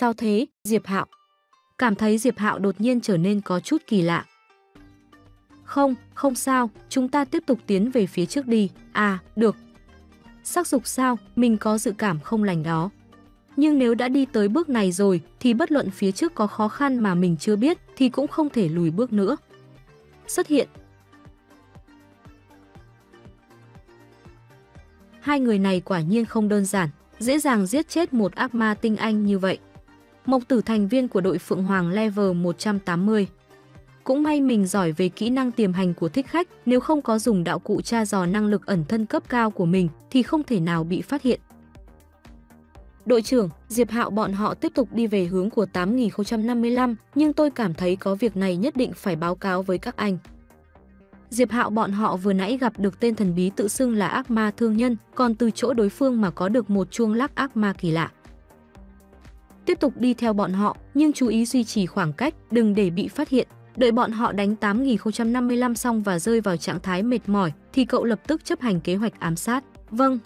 Sao thế, Diệp Hạo? Cảm thấy Diệp Hạo đột nhiên trở nên có chút kỳ lạ. Không, không sao, chúng ta tiếp tục tiến về phía trước đi. À, được. Sắc dục sao, mình có dự cảm không lành đó. Nhưng nếu đã đi tới bước này rồi, thì bất luận phía trước có khó khăn mà mình chưa biết, thì cũng không thể lùi bước nữa. Xuất hiện. Hai người này quả nhiên không đơn giản, dễ dàng giết chết một ác ma tinh anh như vậy. Mộc tử thành viên của đội Phượng Hoàng level 180. Cũng may mình giỏi về kỹ năng tiềm hành của thích khách, nếu không có dùng đạo cụ tra dò năng lực ẩn thân cấp cao của mình thì không thể nào bị phát hiện. Đội trưởng, Diệp Hạo bọn họ tiếp tục đi về hướng của 8055, nhưng tôi cảm thấy có việc này nhất định phải báo cáo với các anh. Diệp Hạo bọn họ vừa nãy gặp được tên thần bí tự xưng là ác ma thương nhân, còn từ chỗ đối phương mà có được một chuông lắc ác ma kỳ lạ. Tiếp tục đi theo bọn họ, nhưng chú ý duy trì khoảng cách, đừng để bị phát hiện. Đợi bọn họ đánh 8055 xong và rơi vào trạng thái mệt mỏi, thì cậu lập tức chấp hành kế hoạch ám sát. Vâng.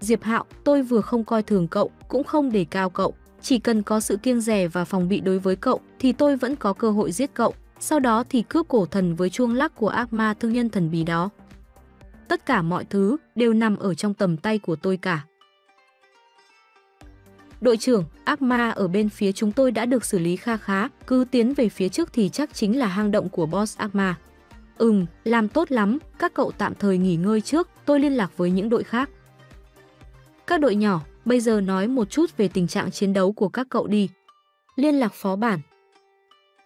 Diệp Hạo, tôi vừa không coi thường cậu, cũng không đề cao cậu. Chỉ cần có sự kiêng rè và phòng bị đối với cậu, thì tôi vẫn có cơ hội giết cậu. Sau đó thì cướp cổ thần với chuông lắc của ác ma thương nhân thần bí đó. Tất cả mọi thứ đều nằm ở trong tầm tay của tôi cả. Đội trưởng, ác ma ở bên phía chúng tôi đã được xử lý kha khá, cứ tiến về phía trước thì chắc chính là hang động của boss ác ma. Ừm, làm tốt lắm, các cậu tạm thời nghỉ ngơi trước, tôi liên lạc với những đội khác. Các đội nhỏ, bây giờ nói một chút về tình trạng chiến đấu của các cậu đi. Liên lạc phó bản.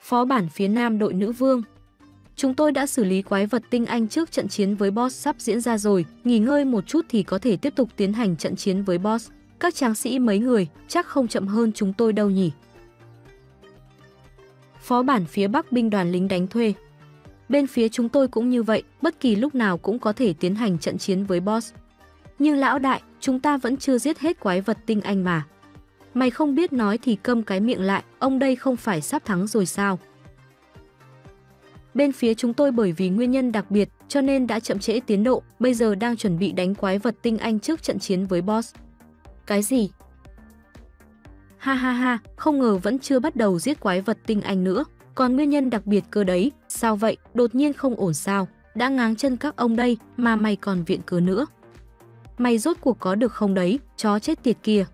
Phó bản phía nam đội nữ vương. Chúng tôi đã xử lý quái vật tinh anh trước trận chiến với boss sắp diễn ra rồi, nghỉ ngơi một chút thì có thể tiếp tục tiến hành trận chiến với boss. Các tráng sĩ mấy người, chắc không chậm hơn chúng tôi đâu nhỉ. Phó bản phía Bắc binh đoàn lính đánh thuê. Bên phía chúng tôi cũng như vậy, bất kỳ lúc nào cũng có thể tiến hành trận chiến với boss. Nhưng lão đại, chúng ta vẫn chưa giết hết quái vật tinh anh mà. Mày không biết nói thì câm cái miệng lại, ông đây không phải sắp thắng rồi sao? Bên phía chúng tôi bởi vì nguyên nhân đặc biệt cho nên đã chậm trễ tiến độ, bây giờ đang chuẩn bị đánh quái vật tinh anh trước trận chiến với boss. Cái gì? Ha ha ha, không ngờ vẫn chưa bắt đầu giết quái vật tinh anh nữa. Còn nguyên nhân đặc biệt cơ đấy, sao vậy, đột nhiên không ổn sao? Đã ngáng chân các ông đây mà mày còn viện cớ nữa. Mày rốt cuộc có được không đấy, chó chết tiệt kia.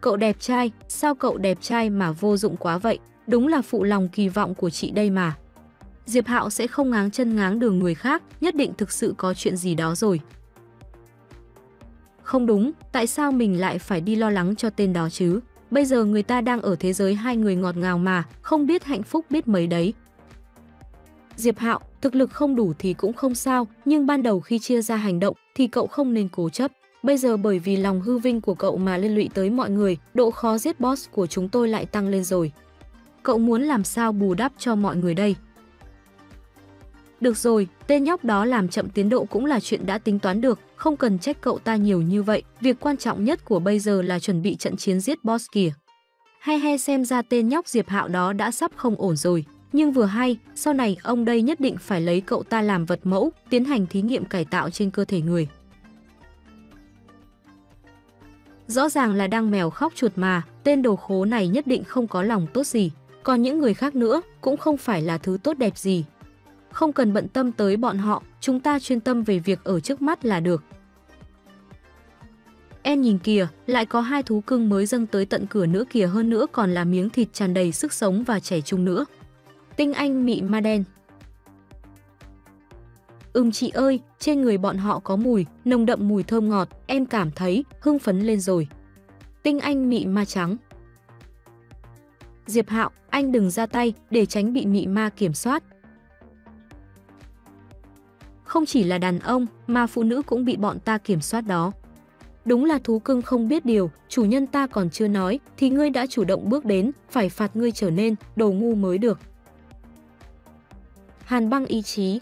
Cậu đẹp trai, sao cậu đẹp trai mà vô dụng quá vậy? Đúng là phụ lòng kỳ vọng của chị đây mà. Diệp Hạo sẽ không ngáng chân ngáng đường người khác, nhất định thực sự có chuyện gì đó rồi. Không đúng, tại sao mình lại phải đi lo lắng cho tên đó chứ? Bây giờ người ta đang ở thế giới hai người ngọt ngào mà, không biết hạnh phúc biết mấy đấy. Diệp Hạo, thực lực không đủ thì cũng không sao, nhưng ban đầu khi chia ra hành động thì cậu không nên cố chấp. Bây giờ bởi vì lòng hư vinh của cậu mà liên lụy tới mọi người, độ khó giết boss của chúng tôi lại tăng lên rồi. Cậu muốn làm sao bù đắp cho mọi người đây? Được rồi, tên nhóc đó làm chậm tiến độ cũng là chuyện đã tính toán được, không cần trách cậu ta nhiều như vậy. Việc quan trọng nhất của bây giờ là chuẩn bị trận chiến giết boss kìa. Hay hay xem ra tên nhóc Diệp Hạo đó đã sắp không ổn rồi. Nhưng vừa hay, sau này ông đây nhất định phải lấy cậu ta làm vật mẫu, tiến hành thí nghiệm cải tạo trên cơ thể người. Rõ ràng là đang mèo khóc chuột mà, tên đồ khố này nhất định không có lòng tốt gì. Còn những người khác nữa cũng không phải là thứ tốt đẹp gì. Không cần bận tâm tới bọn họ, chúng ta chuyên tâm về việc ở trước mắt là được. Em nhìn kìa, lại có hai thú cưng mới dâng tới tận cửa nữa kìa hơn nữa còn là miếng thịt tràn đầy sức sống và trẻ trung nữa. Tinh Anh mị ma đen Ừm chị ơi, trên người bọn họ có mùi, nồng đậm mùi thơm ngọt, em cảm thấy hưng phấn lên rồi. Tinh Anh mị ma trắng Diệp Hạo, anh đừng ra tay để tránh bị mị ma kiểm soát. Không chỉ là đàn ông mà phụ nữ cũng bị bọn ta kiểm soát đó. Đúng là thú cưng không biết điều, chủ nhân ta còn chưa nói thì ngươi đã chủ động bước đến, phải phạt ngươi trở nên đồ ngu mới được. Hàn băng ý chí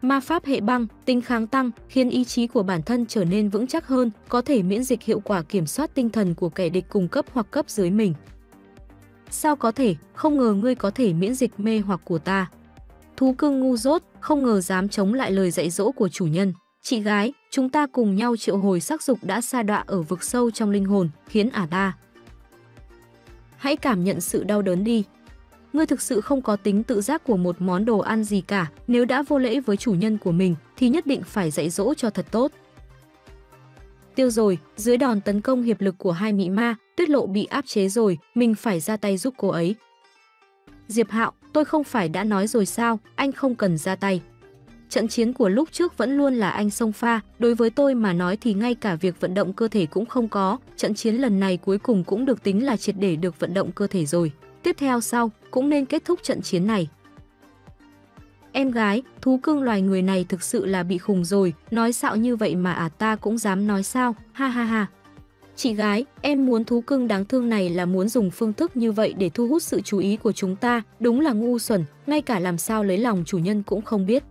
Ma pháp hệ băng, tinh kháng tăng, khiến ý chí của bản thân trở nên vững chắc hơn, có thể miễn dịch hiệu quả kiểm soát tinh thần của kẻ địch cùng cấp hoặc cấp dưới mình. Sao có thể, không ngờ ngươi có thể miễn dịch mê hoặc của ta. Thú cưng ngu dốt, không ngờ dám chống lại lời dạy dỗ của chủ nhân. Chị gái, chúng ta cùng nhau triệu hồi sắc dục đã xa đọa ở vực sâu trong linh hồn, khiến ả ta. Hãy cảm nhận sự đau đớn đi. Ngươi thực sự không có tính tự giác của một món đồ ăn gì cả, nếu đã vô lễ với chủ nhân của mình thì nhất định phải dạy dỗ cho thật tốt. Tiêu rồi, dưới đòn tấn công hiệp lực của hai mỹ ma, tuyết lộ bị áp chế rồi, mình phải ra tay giúp cô ấy. Diệp Hạo, tôi không phải đã nói rồi sao, anh không cần ra tay. Trận chiến của lúc trước vẫn luôn là anh sông pha, đối với tôi mà nói thì ngay cả việc vận động cơ thể cũng không có, trận chiến lần này cuối cùng cũng được tính là triệt để được vận động cơ thể rồi. Tiếp theo sau, cũng nên kết thúc trận chiến này. Em gái, thú cưng loài người này thực sự là bị khùng rồi, nói xạo như vậy mà à ta cũng dám nói sao, ha ha ha. Chị gái, em muốn thú cưng đáng thương này là muốn dùng phương thức như vậy để thu hút sự chú ý của chúng ta, đúng là ngu xuẩn, ngay cả làm sao lấy lòng chủ nhân cũng không biết.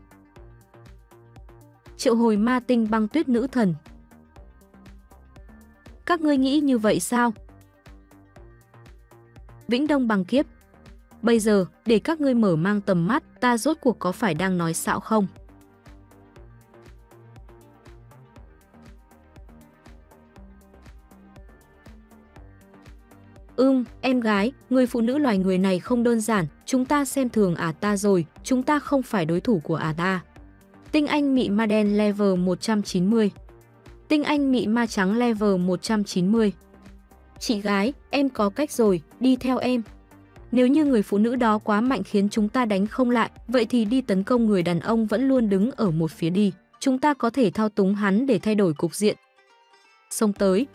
Triệu hồi ma tinh băng tuyết nữ thần Các ngươi nghĩ như vậy sao? Vĩnh Đông bằng kiếp Bây giờ, để các ngươi mở mang tầm mắt, ta rốt cuộc có phải đang nói xạo không? Ưm, em gái, người phụ nữ loài người này không đơn giản, chúng ta xem thường ả ta rồi, chúng ta không phải đối thủ của ả ta. Tinh Anh Mị Ma Đen level 190 Tinh Anh Mị Ma Trắng level 190 Chị gái, em có cách rồi, đi theo em. Nếu như người phụ nữ đó quá mạnh khiến chúng ta đánh không lại, vậy thì đi tấn công người đàn ông vẫn luôn đứng ở một phía đi. Chúng ta có thể thao túng hắn để thay đổi cục diện. Xông tới.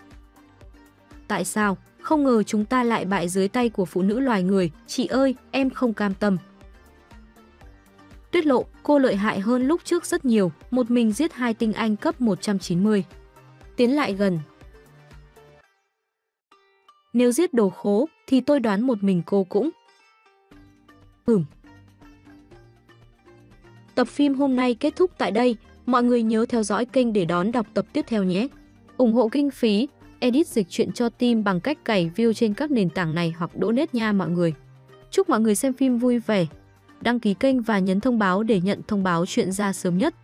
Tại sao? Không ngờ chúng ta lại bại dưới tay của phụ nữ loài người. Chị ơi, em không cam tâm. Tuyết lộ, cô lợi hại hơn lúc trước rất nhiều, một mình giết hai tinh anh cấp 190. Tiến lại gần. Nếu giết đồ khố, thì tôi đoán một mình cô cũng. Ừm. Tập phim hôm nay kết thúc tại đây. Mọi người nhớ theo dõi kênh để đón đọc tập tiếp theo nhé. ủng hộ kinh phí, edit dịch chuyện cho team bằng cách cày view trên các nền tảng này hoặc đỗ nết nha mọi người. Chúc mọi người xem phim vui vẻ. Đăng ký kênh và nhấn thông báo để nhận thông báo chuyện ra sớm nhất.